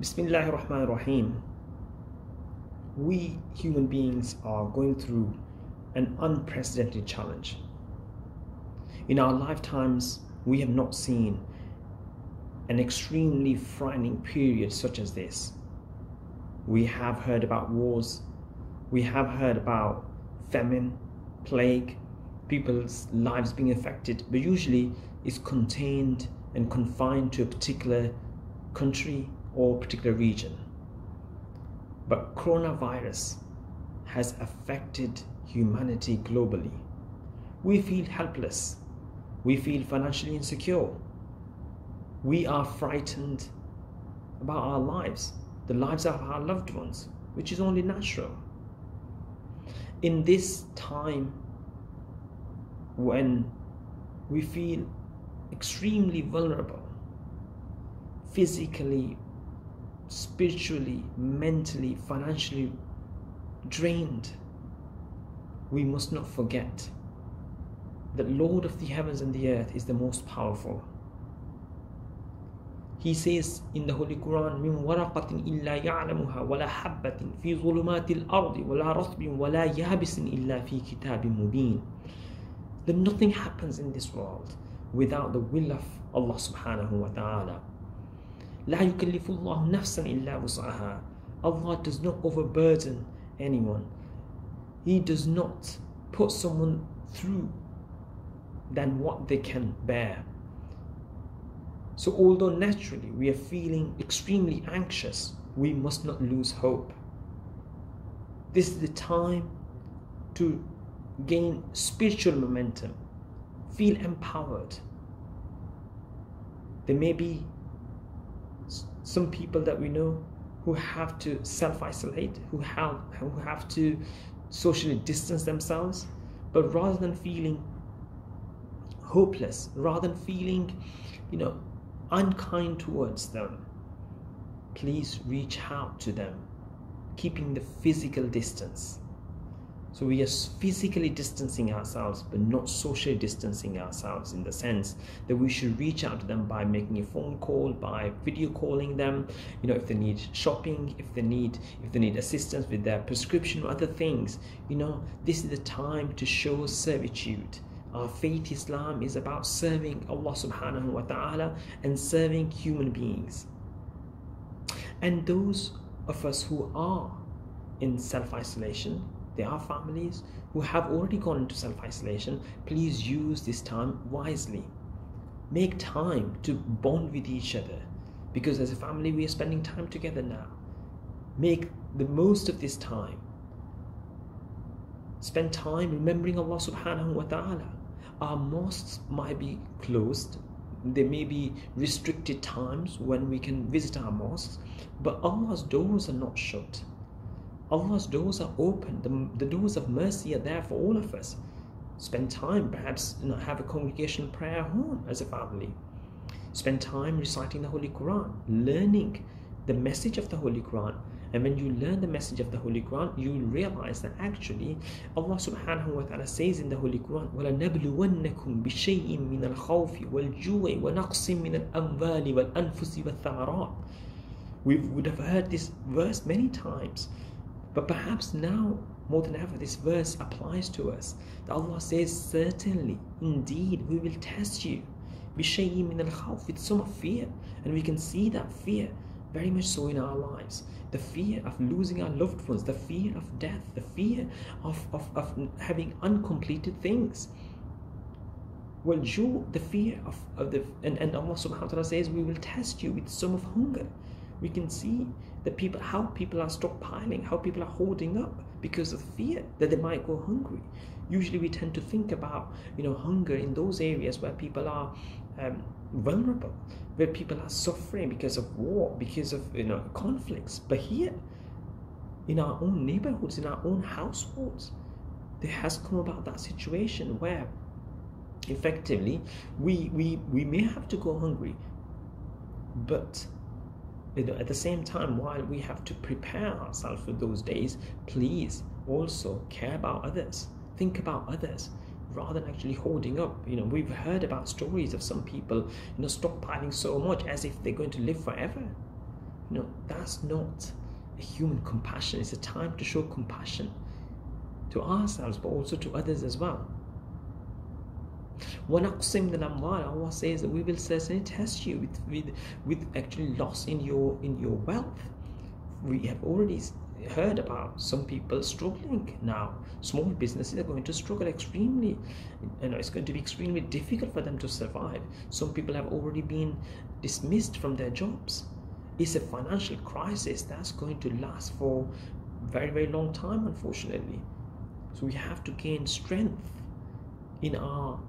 Bismillah ar-Rahman ar-Rahim. We human beings are going through an unprecedented challenge. In our lifetimes, we have not seen an extremely frightening period such as this. We have heard about wars, we have heard about famine, plague, people's lives being affected, but usually it's contained and confined to a particular country or particular region. But coronavirus has affected humanity globally. We feel helpless. We feel financially insecure. We are frightened about our lives, the lives of our loved ones, which is only natural. In this time when we feel extremely vulnerable, physically, spiritually, mentally, financially drained, we must not forget that Lord of the heavens and the earth is the most powerful. He says in the Holy Quran, من ورقة إلا يعلمها ولا حبة في ظلمات الأرض ولا رطب ولا يابس إلا في كتاب مبين. That nothing happens in this world without the will of Allah subhanahu wa ta'ala. لا يكلف الله نفسا إلا وسعها. Allah does not overburden anyone. He does not put someone through than what they can bear. So, although naturally we are feeling extremely anxious, we must not lose hope. This is the time to gain spiritual momentum, feel empowered. There may be some people that we know who have to self isolate, who have, who have to socially distance themselves, but rather than feeling hopeless, rather than feeling, you know, unkind towards them, please reach out to them, keeping the physical distance. So we are physically distancing ourselves, but not socially distancing ourselves in the sense that we should reach out to them by making a phone call, by video calling them, you know, if they need shopping, if they need if they need assistance with their prescription or other things, you know, this is the time to show servitude. Our faith Islam is about serving Allah subhanahu wa ta'ala and serving human beings. And those of us who are in self-isolation, there are families who have already gone into self isolation. Please use this time wisely. Make time to bond with each other because as a family we are spending time together now. Make the most of this time. Spend time remembering Allah subhanahu wa ta'ala. Our mosques might be closed. There may be restricted times when we can visit our mosques, but Allah's doors are not shut. Allah's doors are open. The, the doors of mercy are there for all of us. Spend time, perhaps you know, have a congregational prayer home as a family. Spend time reciting the Holy Quran, learning the message of the Holy Quran. And when you learn the message of the Holy Quran, you will realize that actually Allah subhanahu wa ta'ala says in the Holy Quran, وَلَنَبْلُوَنَّكُمْ بِشَيْءٍ مِّنَ الْخَوْفِ وَالْجُوعِ وَنَقْصٍ مِّنَ الْأَمْوَالِ وَالْأَنفُسِ وَالثَّمَرَاتِ We would have heard this verse many times. but perhaps now, more than ever, this verse applies to us. That Allah says, Certainly, indeed, we will test you. With some fear. And we can see that fear very much so in our lives. The fear of losing our loved ones, the fear of death, the fear of, of, of having uncompleted things. Well, you, the fear of, of the, and, and Allah subhanahu wa ta'ala says, we will test you with some of hunger. We can see the people how people are stockpiling how people are hoarding up because of fear that they might go hungry. Usually we tend to think about you know hunger in those areas where people are um, vulnerable where people are suffering because of war because of you know conflicts. But here in our own neighborhoods in our own households there has come about that situation where effectively we we we may have to go hungry but you know, at the same time, while we have to prepare ourselves for those days, please also care about others. Think about others rather than actually holding up. You know, we've heard about stories of some people, you know, stockpiling so much as if they're going to live forever. You know, that's not a human compassion. It's a time to show compassion to ourselves, but also to others as well. وَنَقْسِمْ الْأَمْوَالِ Allah says that we will certainly test you with, with, with actually loss in your in your wealth. We have already heard about some people struggling now. Small businesses are going to struggle extremely. You know, it's going to be extremely difficult for them to survive. Some people have already been dismissed from their jobs. It's a financial crisis that's going to last for very, very long time, unfortunately. So we have to gain strength in our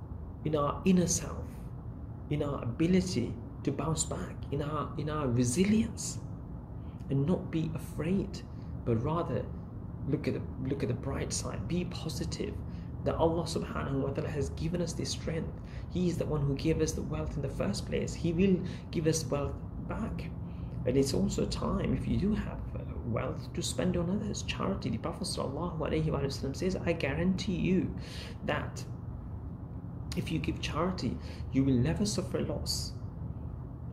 in our inner self, in our ability to bounce back, in our in our resilience, and not be afraid, but rather look at the look at the bright side, be positive. That Allah subhanahu wa ta'ala has given us this strength. He is the one who gave us the wealth in the first place. He will give us wealth back. And it's also time, if you do have uh, wealth, to spend on others. Charity. The Prophet says, I guarantee you that if you give charity, you will never suffer loss.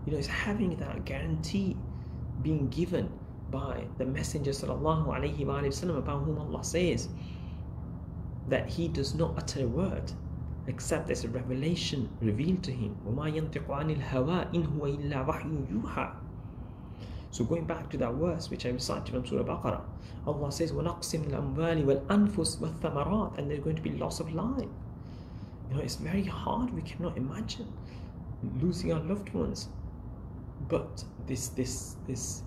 You know, it's having that guarantee being given by the Messenger sallallahu alaihi wasallam about whom Allah says that he does not utter a word except as a revelation revealed to him. So going back to that verse which I recited from Surah Baqarah, Allah says, وَنَقْسِمْ الْأَمْوَالِ وَالْأَنفُسِ وَالثَّمَرَاتِ And there's going to be loss of life. You know, it's very hard. We cannot imagine losing our loved ones. But this this this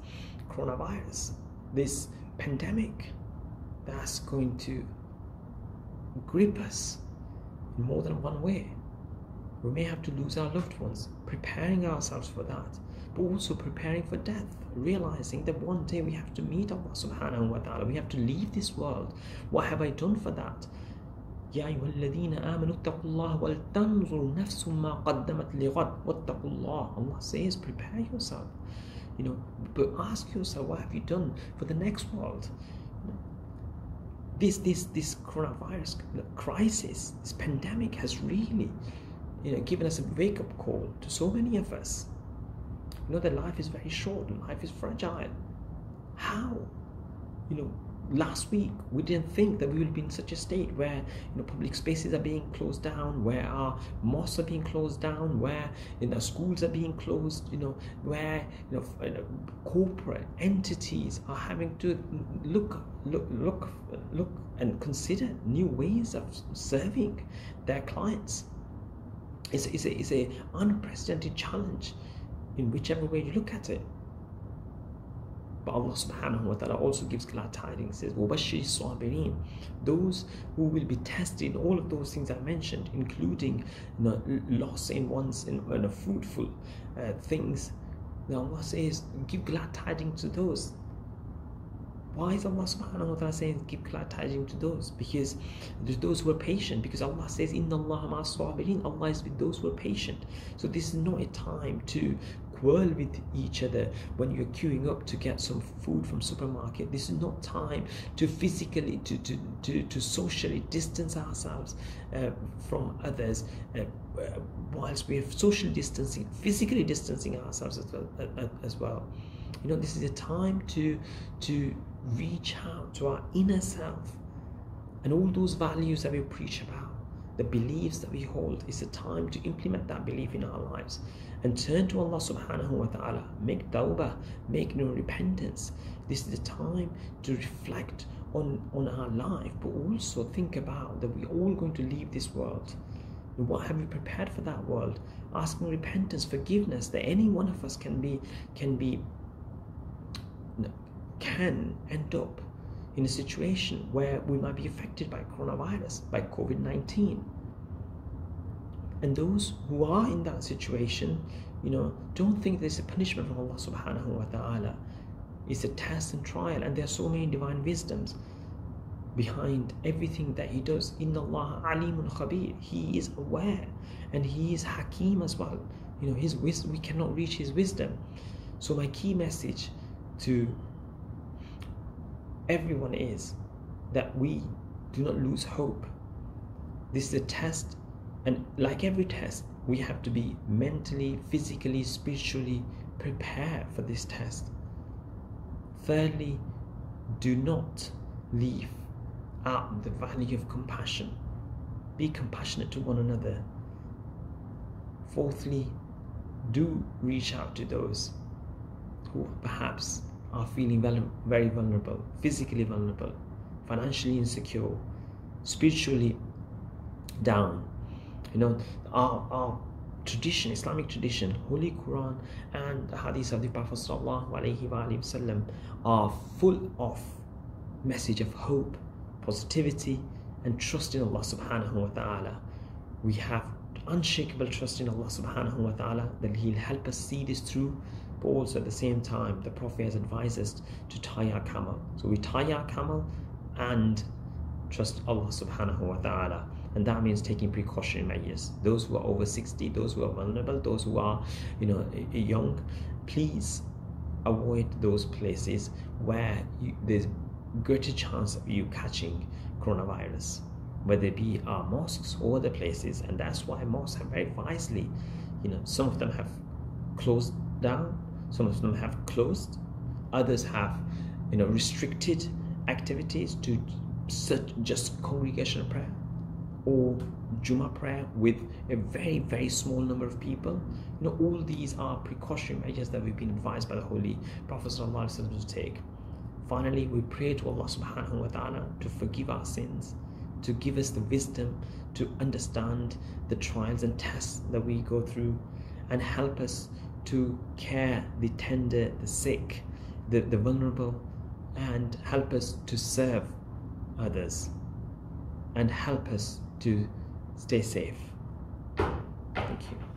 coronavirus, this pandemic, that's going to grip us in more than one way. We may have to lose our loved ones, preparing ourselves for that, but also preparing for death, realizing that one day we have to meet Allah subhanahu wa ta'ala, we have to leave this world. What have I done for that? يا أيها الذين آمنوا اتقوا الله ولتنظر نفس ما قدمت لغد واتقوا الله Allah says prepare yourself you know but ask yourself what have you done for the next world this this this coronavirus crisis this pandemic has really you know given us a wake-up call to so many of us you know that life is very short life is fragile how you know last week we didn't think that we would be in such a state where you know public spaces are being closed down where our mosques are being closed down where you know schools are being closed you know where you know, you know corporate entities are having to look look look look and consider new ways of serving their clients. It's, it's, a, it's a unprecedented challenge in whichever way you look at it but Allah subhanahu wa ta'ala also gives glad tidings, says, those who will be tested, all of those things I mentioned, including you know, loss in one's in, in fruitful uh, things. Now Allah says, give glad tidings to those. Why is Allah subhanahu wa ta'ala saying give glad tidings to those? Because there's those who are patient. Because Allah says, Inna Allah Allah is with those who are patient. So this is not a time to quarrel with each other. When you're queuing up to get some food from supermarket this is not time to physically to to to, to socially distance ourselves uh, from others uh, uh whilst we are social distancing physically distancing ourselves as well, as well. You know this is a time to to reach out to our inner self and all those values that we preach about the beliefs that we hold. Is a time to implement that belief in our lives and turn to Allah subhanahu wa ta'ala. Make tawbah, make no repentance. This is the time to reflect on, on our life, but also think about that we're all going to leave this world. What have we prepared for that world? Asking repentance, forgiveness, that any one of us can be can be can end up in a situation where we might be affected by coronavirus, by COVID 19. And those who are in that situation, you know, don't think there's a punishment from Allah subhanahu wa ta'ala. It's a test and trial, and there are so many divine wisdoms behind everything that He does. Inna Allah alimun khabir. He is aware and He is Hakim as well. You know, His wisdom, we cannot reach His wisdom. So, my key message to everyone is that we do not lose hope. This is a test and like every test, we have to be mentally, physically, spiritually prepared for this test. Thirdly, do not leave out the value of compassion. Be compassionate to one another. Fourthly, do reach out to those who perhaps are feeling very vulnerable, physically vulnerable, financially insecure, spiritually down you know our, our tradition islamic tradition holy quran and the hadith of the prophet sallallahu alaihi wasallam are full of message of hope positivity and trust in allah subhanahu wa ta'ala. We have unshakable trust in allah subhanahu wa ta'ala that he'll help us see this through but also at the same time the prophet has advised us to tie our camel. So we tie our camel and trust allah subhanahu wa ta'ala. And that means taking precautionary measures. Those who are over 60, those who are vulnerable, those who are, you know, young, please avoid those places where you, there's greater chance of you catching coronavirus, whether it be our mosques or other places. And that's why mosques have very wisely, you know, some of them have closed down, some of them have closed, others have, you know, restricted activities to such just congregational prayer or Juma prayer with a very, very small number of people. You know, all these are precautionary measures that we've been advised by the Holy Prophet to take. Finally, we pray to Allah subhanahu wa ta'ala to forgive our sins, to give us the wisdom to understand the trials and tests that we go through, and help us to care the tender, the sick, the, the vulnerable, and help us to serve others, and help us to stay safe. Thank you.